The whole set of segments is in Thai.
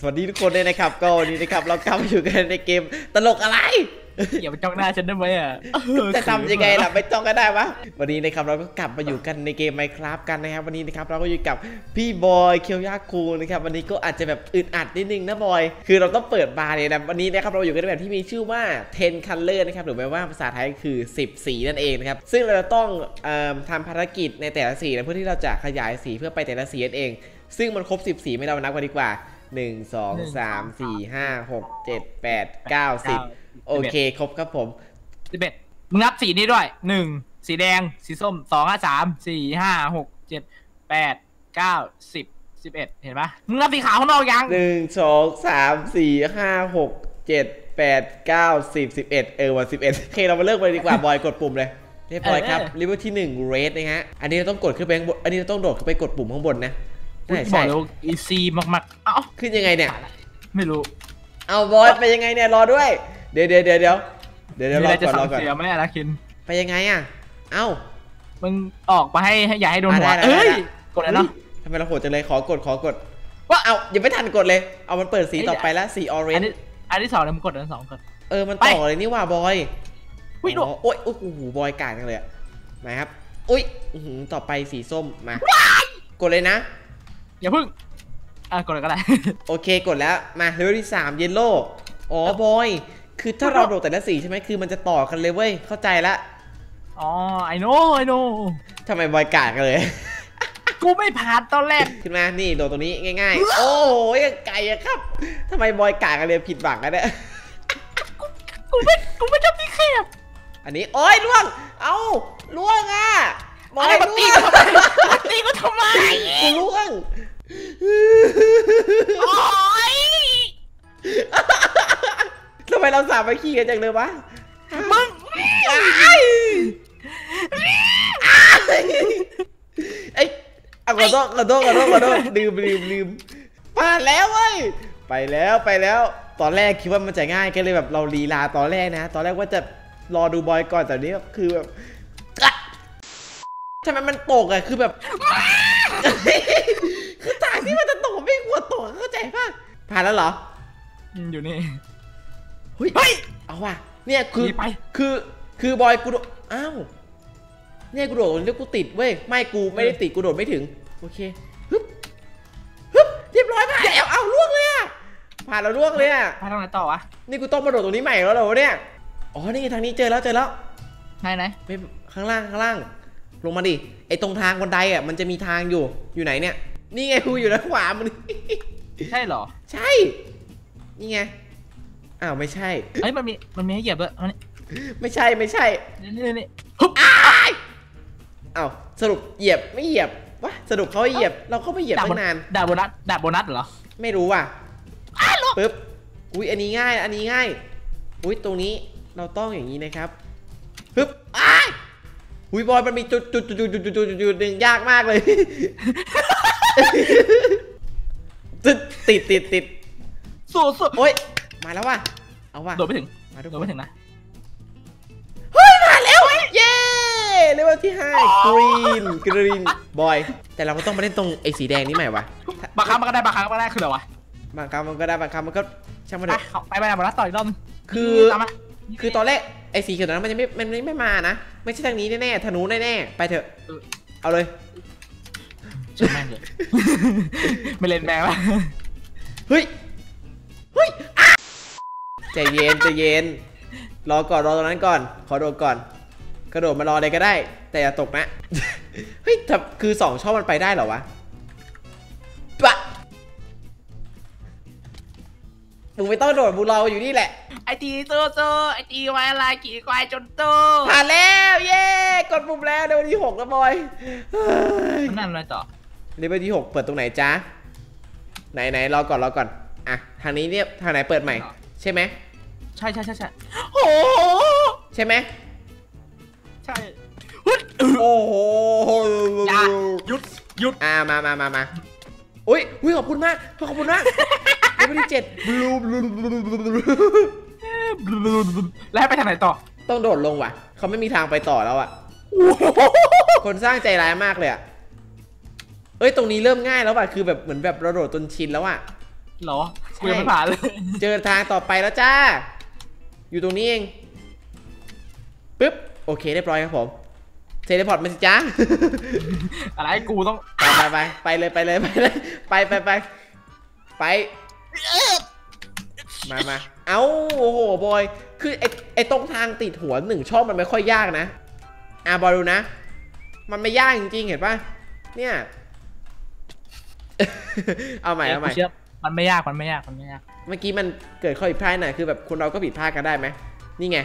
สวัสดีทุกคนเลยนะครับ ก็วันนี้นะครับ เรากลับมาอยู่กันในเกมตลกอะไรอย่าไปจ้องหน้าฉันได้ไหมอะจะทำยังไงล่ะไม่ต้องก็ได้วะวันนี้นะครับเราก็กลับมาอยู่กันในเกม Minecraft กันนะครับ วันนี้นะครับเราก็อยู่กับพี่บอยเคียวยาคูนะครับ วันนี้ก็อาจจะแบบอึดอัดนิดนึงนะบอย คือเราต้องเปิดบาร์เลยนะวันนี้นะครับเราอยู่กันในแบบที่มีชื่อว่า10 color นะครับหรือแปลว่าภาษาไทยคือ 10 สีนั่นเองนะครับซึ่งเราจะต้องเอมทำภารกิจในแต่ละสีนะเพื่อที่เราจะขยายสีเพื่อไปแต่ละสีนั่นเอง ซึ่งมันครบ10สีไม่เรานับกันดีกว่า 1 2 3 4 5 6 7 8 9 10โอเค ครบครับผมสิบเอ็ดมึงนับสีนี้ด้วยหนึ่งสีแดง สีส้มสองห้าสามสี่ห้าหกเจ็ดแปดเก้าสิบสิบเอ็ดเห็นปะมึงนับสีขาวข้างนอกยังหนึ่งสองสามสี่ห้าหกเจ็ดแปดเก้าสิบสิบเอ็ดเออวันสิบเอ็ดโอเคเรามาเริ่มกันเลยดีกว่า บอยกดปุ่มเลยเรียบร้อยครับรีเวลที่หนึ่งเรดนะฮะ อันนี้เราต้องกดขึ้นไปข้างบนอันนี้เราต้องโดดขึ้นไปกดปุ่มข้างบนนะอุ๊ย ใช่บอใช่กเลยว่าอีซีมากๆ เอ้าขึ้นยังไงเนี่ย ไม่รู้ เอาบอยไปยังไงเนี่ยรอด้วย เดี๋ยวเดี๋ยวเดี๋ยวเดี๋ยวเดี๋ยวเดี๋ยวมีรอะอไรจะก่อนรสั่องก่อนเสียไหมอะนะคิน ไปยังไงอะ เอ้า มึงออกมาให้ให้อย่าให้โดนหัวอะได้ได้เอ้ยได้กดเลยเนาะทำไมเราโหดจังเลยขอกดขอกด ว่าเอายังไม่ทันกดเลย เอามันเปิดสีต่อไปแล้วสีออเรอันนนี้อันที่สองเนี่ยมึงกดอันที่สองกดเออมันไปต่อเลยนี่ว่าบอยอุ้ยดูอ๋อโอ้ยโอ้โหบอยกากจังเลยอะมาครับ อุ้ยอื้อหือต่อไปสีส้มมากดเลยนะ อย่าพึ่ง อะกดเลยก็ได้ โอเคกดแล้วมาเลเวลที่3เยลโล่อ๋อบอยคือถ้าเราโดดแต่ละสีใช่ไหมคือมันจะต่อกันเลยเว้ยเข้าใจละอ๋อไอโน่ไอโน่ทำไมบอยกากกันเลย กูไม่ผ่านตอนแรกขึ้นมานี่โดดตรงนี้ง่าย ๆ โอ้โหยังไกลอะครับทำไมบอยกากกันเลยผิดหวังกันเนี่ยกูไม่กูไม่ชอบที่แคบอันนี้โอ้ยล่วง เอ้าล่วงอะ บออะไรยมาล่ตีวกูงทำไมมาตีกูทำไมกูล่วงโอ๊ยทำไมเราสามัคคีกันจังเลยวะมึงอ้ายอ้ายเอ้ยเอาขอโทษขอโทษขอโทษขอโทษลืมลืมลืมมาแล้วเว้ยไปแล้วไปแล้ว ตอนแรกคิดว่ามันจะง่ายก็เลยแบบเราลีลาตอนแรกนะ ตอนแรกว่าจะรอดูบอยก่อนแต่นี้คือแบบอะ ทำไมมันตกอะคือแบบคือทางที่มันจะตกไม่ควรตกเข้าใจป่ะผ่านแล้วเหรออยู่นี่เฮ้ยเฮ้ยเอาว่ะเนี่ยคือหนีไปคือคือบอยกูโดดอ้าวเนี่ยกูโดดแล้วกูติดเว้ยไม่กูไม่ได้ติดกูโดดไม่ถึงโอเคฮึบฮึบเรียบร้อยผ่านแล้วเอาล่วงเลยอะผ่านแล้วล่วงเลยอะไปทางไหนต่อวะนี่กูต้องมาโดดตรงนี้ใหม่แล้วเหรอวะเนี่ยอ๋อนี่ไงทางนี้เจอแล้วเจอแล้วไหนไหนไม่ข้างล่างข้างล่าง ลงมาดิ ไอตรงทางบันไดอะมันจะมีทางอยู่ อยู่ไหนเนี่ย นี่ไงกูอยู่ด้านขวามึงใช่เหรอ ใช่ นี่ไง อ้าวไม่ใช่เฮ้ยมันมีมันมีให้เหยียบด้วยมันไม่ใช่ไม่ใช่นี่นี่นี่ฮึบอ้าวสรุปเหยียบไม่เหยียบวะสรุปเขาให้เหยียบ เราก็ไม่เหยียบดาบโบตั้งนาน ดาบโบนัสดาบโบนัสเหรอไม่รู้ว่ะอ้าวลูกปึ๊บ อุ้ยอันนี้ง่าย อันนี้ง่าย อุ้ยตรงนี้เราต้องอย่างนี้นะครับปึ๊บอ้า ยอุ้ยบอยมันมีจุดจุดจุดจุดจุดจุดจุดจุดหนึ่งยากมากเลย ติดติดติดติดสู้สู้โอ้ยมาแล้วว่ะเอาว่ะโดดไม่ถึงมาทุกโดดนไม่ถึงนะเฮ้ยมาแล้วเย้ level ที่ห้า green green บอย แต่เราก็ต้องมาเล่นตรงไอ้สีแดงนี่ใหม่วะบางครั้งมันก็ได้บางครั้งมันก็ได้คืออะไรวะบางครั้งมันก็ได้บางครั้งมันก็ช่างมันเถอะเอาไปไปดาบโบนัสต่ออีกรอบนึงคือตามมา คือตอนแรกไอ้สีเขียวนั้นมันยังไม่มันไม่ไม่มานะ ไม่ใช่ทางนี้แน่ๆธนูแน่ๆไปเถอะ เอาเลยช่างแม่งเลยไม่เล่นแม่งละเฮ้ยเฮ้ยอะใจเย็นใจเย็น รอก่อนรอตรงนั้นก่อน ขอโดดก่อน กระโดดมารอเลยก็ได้ แต่อย่าตกนะ เฮ้ยแต่คือสองช่องมันไปได้เหรอวะ มึงไม่ต้องโดดบูเราอยู่นี่แหละ ไอตีโตโตไอตีไว้อะไรกี่ควายจนโตผ่านแล้วเย้กดปุ่มแล้วเดี๋ยววันที่หกแล้วบอยเฮ้ยนั่นอะไรต่อเลเวลที่หกเปิดตรงไหนจ๊ะไหนไหนรอก่อนรอก่อนอะทางนี้เนี่ยทางไหนเปิดใหม่ ใช่ไหมใช่ใช่ใช่ใช่โอ้โหใช่ไหมใช่ฮึดโอ้โหอย่าหยุดหยุดอ่ามามามามาอุ้ยอุ้ยขอบคุณมากขอบคุณมากเลเวลที่เจ็ดบลูบลูบลูบลูแล้วให้ไปทางไหนต่อ ต้องโดดลงว่ะ เขาไม่มีทางไปต่อแล้วอะ คนสร้างใจร้ายมากเลยอะ เอ้ย ตรงนี้เริ่มง่ายแล้วว่ะ คือแบบเหมือนแบบเราโดดจนชินแล้วอะเหรอกูยังไม่ผ่านเลย เจอทางต่อไปแล้วจ้า อยู่ตรงนี้เอง ปึ๊บ โอเคเรียบร้อยครับผม teleport มาสิจ้าอะไรกูต้อง ไปไปไปไปเลยไปเลยไปเลยไปไปไปไป มามาเอ้าโอ้โหบอย คือไอไอตรงทางติดหัวหนึ่งช่องมันไม่ค่อยยากนะ อะบอยดูนะ มันไม่ยากจริงๆ เห็นป่ะเนี่ย เอาใหม่เอาใหม่กูเชื่อมันไม่ยากมันไม่ยากมันไม่ยาก เมื่อกี้มันเกิดข้อผิดพลาดหน่อยคือแบบคนเราก็ผิดพลาดกันได้ไหมนี่ไง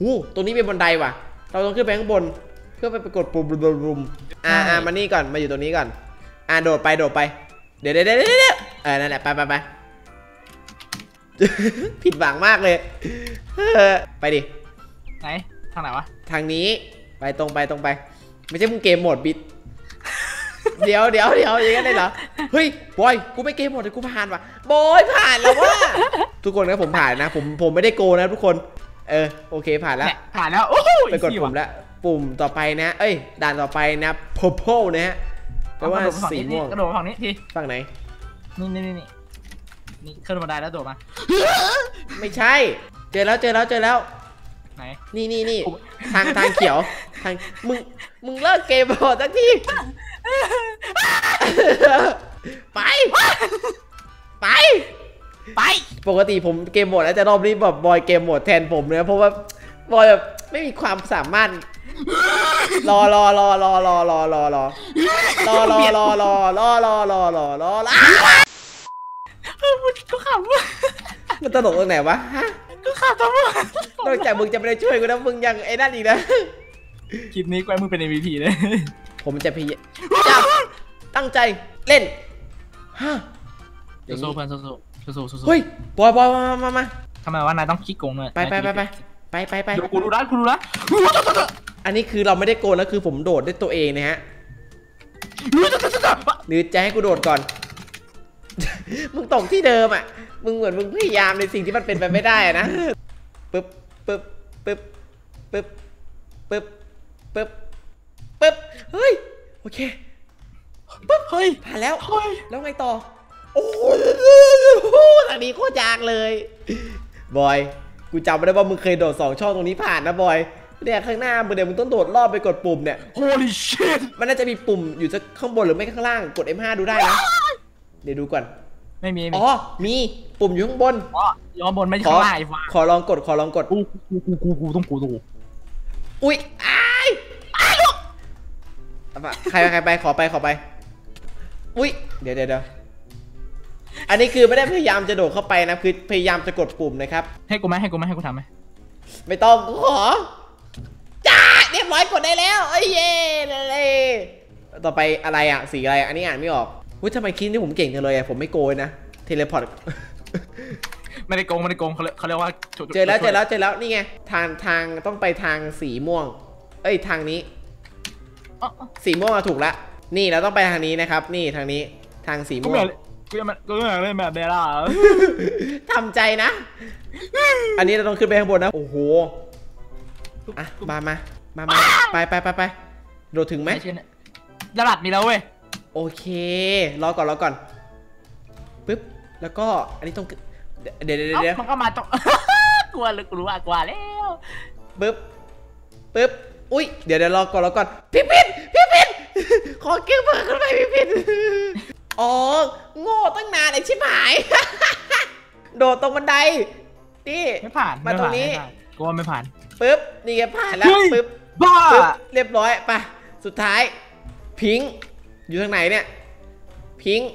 หูตรงนี้เป็นบันไดว่ะ เราต้องขึ้นไปข้างบน เพื่อไปกดปุ่มรุมๆอ่าอ่ามานี่ก่อนมาอยู่ตรงนี้ก่อน อ่าโดดไปโดดไป เดี๋ยวเดี๋ยวเดี๋ยวเดี๋ยวเออนั่นแหละไปไปไป ผิดหวังมากเลยเออไปดิ ไหน ทางไหนวะ ทางนี้ ไปตรงไปตรงไป ไม่ใช่มึง game mode บิด เดี๋ยวเดี๋ยวเดี๋ยวอย่างนั้นเลยเหรอ เฮ้ย บอย กูไม่ game mode แต่กูผ่านว่ะ บอยผ่านแล้วว่า ทุกคนครับผมผ่านนะ ผมผมไม่ได้โกงนะทุกคน เออ โอเคผ่านแล้วเนี่ยผ่านแล้ว โอ้โหไปกด easy ว่ะปุ่ว่ะมแล้ว ปุ่มต่อไปนะ เอ้ย ด่านต่อไปนะ purple นะฮะแปลว่าเอฝั่งสีนี้ม่วงกระโดดมาฝั่งนี้ที ฝั่งไหน นี่นี่นี่ นี่นี่ขึ้นบันไดแล้วโดดมา ไม่ใช่ เจอแล้วเจอแล้วเจอแล้ว ไหน นี่นี่นี่โอ้ทางทางเขียว ทาง มึง มึงเลิกเกมพอสักที ไป ไป ไป ปกติผมเกมโหมดแล้วแต่รอบนี้แบบบอยเกมโหมดแทนผมเนี่ยเพราะว่าบอยแบบไม่มีความสามารถรอรอรอรอรอรอรอรอรอรอรอรอรอรอรอรอรอรอเออมันก็ ขำว่ะมันตลกตรงไหนวะฮะก็ขำทำไมนอกจากมึงจะไม่ได้ช่วยกูนะมึงยังไอ้นั่นอีกนะคลิปนี้กูให้มึงเป็น MVP เลยผมจะพยายามตั้งใจเล่นฮะอย่างสู้นี้ๆเพื่อนสู้ๆสู้ๆสู้ๆเฮ้ยบอยบอยมามามามาทำไมว่านายต้องขี้โกงเลยไปไปไปไปไปไปไปดูกูดูนะกูดูนะอันนี้คือเราไม่ได้โกนแล้วคือผมโดดด้วยตัวเองนะฮะหรือจะให้กูโดดก่อน มึงตกที่เดิมอะ มึงเหมือนมึงพยายามในสิ่งที่มันเป็นไปไม่ได้อะนะปึ๊บปึ๊บปึ๊บปึ๊บปึ๊บปึ๊บปึ๊บเฮ้ยโอเคปึ๊บเฮ้ยผ่านแล้วเฮ้ยแล้วไงต่อ โอ้ยทางนี้โคตรยากเลยบอยกูจำไม่ได้ว่ามึงเคยโดดสองช่องตรงนี้ผ่านนะบอยเนี่ยข้างหน้ามึงเดี๋ยวมึงต้องโดดรอบไปกดปุ่มเนี่ย holy shit มันน่าจะมีปุ่มอยู่สักข้างบนหรือไม่ข้างล่างกด F5 ดูได้นะเดี๋ยวดูก่อน ไม่มีไม่อ๋มีอมีปุ่มอยู่ข้างบนอ๋อย้อนบนไม่ใช่ขอข้างล่างไอ้ฟ้าขอลองกดขอลองกดกูกูกูกูกูต้องกูต้องกูอุ๊ยอ้ายอ้ายลูกเอามาใครไปใครไปขอไปขอไป อุ๊ยเดี๋ยวเดี๋ยวเดี๋ยวอันนี้คือไม่ได้พยายามจะโดดเข้าไปนะคือพยายามจะกดปุ่มนะครับ ให้กูไหมให้กูไหมให้กูทำไหมไม่ต้องกูขอจ้าเรียบร้อยกดได้แล้วเอ้ยเย่เลยต่อไปอะไรอะสีอะไรอะอันนี้อ่านไม่ออก เฮ้ยทำไมคิดที่ผมเก่งจังเลยอะผมไม่โกงนะ teleport ไม่ได้โกงไม่ได้โกงเขาเรียกเขาเรียกว่าจุดเจอแล้วเจอแล้วเจอแล้วนี่ไง ทางทางต้องไปทางสีม่วง เอ้ยทางนี้อ๋ออ๋อสีม่วงอะถูกละ นี่เราต้องไปทางนี้นะครับ นี่ทางนี้ทางสีกูม่วองยากกูอยากกูอยากเล่นแบบเดล่าทำใจนะ อันนี้เราต้องขึ้นไปข้างบนนะ โอ้โหอะมามามามาไปไปไปไปโดดถึงไหมไม่ใช่เนี่ยระดับมีแล้วเว้ย โอเค รอก่อนรอก่อนปึ๊บ แล้วก็อันนี้ต้อง เดี๋ยวเดี๋ยวเดี๋ยวเดี๋ยวเอ้ามันก็มาตรงกลัวเลยกูรู้ว่ากลัวแล้วปึ๊บปึ๊บ อุ้ย เดี๋ยวเดี๋ยวรอก่อนรอก่อน พี่พินพี่พินขอเกิ้งเปิดขึ้นไปพี่พินอ๋อ โง่ตั้งนานไอ้ชิบหาย โดดตรงบันไดนี่ไม่ผ่าน มาตรงนี้ไผ่ไผ่กูว่าไม่ผ่านปึ๊บ นี่ไงผ่านแล้วเฮ้ยปึ๊บบ้าปึ๊บเรียบร้อยไป สุดท้าย พิงค์ อยู่ทางไหนเนี่ย พิงค์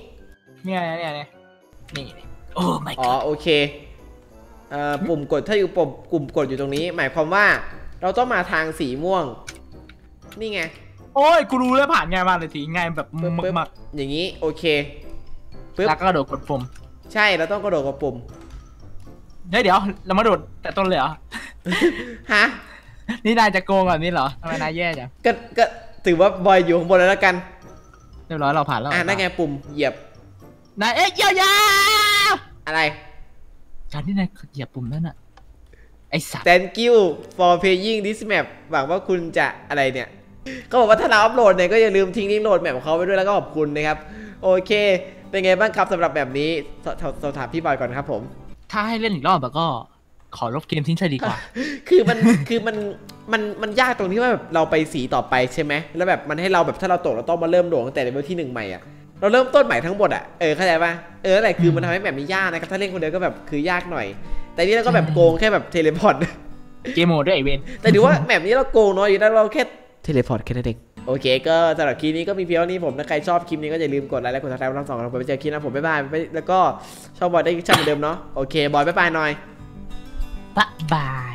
เนี่ยเนี่ยเนี่ยนี่นี่โอ้ my อ๋อ god โอเคเอ่อปุ่มกดถ้าอยู่ปุ่มปุ่มกดอยู่ตรงนี้ หมายความว่าเราต้องมาทางสีม่วง นี่ไง โอ้ยกูรู้แล้วผ่านง่ายมากเลยทีง่ายแบบปึ๊บมึกปึ๊บมักอย่างนี้โอเคปึ๊บแล้วก็กระโดดกดปุ่มใช่เราต้องกระโดดกับปุ่มเฮ้ยเดี๋ยวเรามาโดดแต่ต้นเลยเหรอฮะนี่นายจะโกงแบบนี้เหรอทำไมนายแย่จังก็ก็ถือว่าบอยอยู่ข้างบนแล้วละกัน เรียบร้อยเราผ่านแล้วอ่านั่นไงปุ่มเหยียบนายเอ๊ะเยียวยาอะไรการที่นายเหยียบปุ่มนั่นอะไอสัตว์ thank you for playing this map หวังว่าคุณจะอะไรเนี่ยเขาบอกว่าถ้าเราอัพโหลดเนี่ยก็อย่าลืมทิ้งลิงก์โหลดแมปของเขาไปด้วยแล้วก็ขอบคุณนะครับ โอเค เป็นไงบ้างครับสำหรับ map นี้สสสอบถามพี่บอยก่อนครับผม ถ้าให้เล่นอีกรอบแล้วก็ขอลบเกมทิ้งจะดีกว่า คือมันคือมัน มันมันยากตรงที่ว่าแบบเราไปสีต่อไปใช่ไหมแล้วแบบมันให้เราแบบถ้าเราตกเราต้องมาเริ่มโดดตั้งแต่เลเวลที่หนึ่งใหม่อะเราเริ่มต้นใหม่ทั้งหมดอะเออเข้าใจป่ะเออแต่คือมันทำให้ map นี้ยากนะครับถ้าเล่นคนเดียวก็แบบคือยากหน่อย แต่นี่เราก็แบบโกงแค่แบบ teleport game mode ด้วยไอเวนแต่ถือว่า map นี้เราโกงน้อยอยู่นะเราแค่ teleport แค่นั้นเองโอเคก็สำหรับคลิปนี้ก็มีเพียงเท่านี้ผมถ้าใครชอบคลิปนี้ก็อย่าลืมกดไลค์และกดติดตามทั้งสองเราไปเจอคลิปหนะผมบ๊ายบายแล้วก็ชอบบอยได้ช่างเหมือนเดิมเนาะโอเคบอยบ๊ายบายหน่อยบ๊ายบาย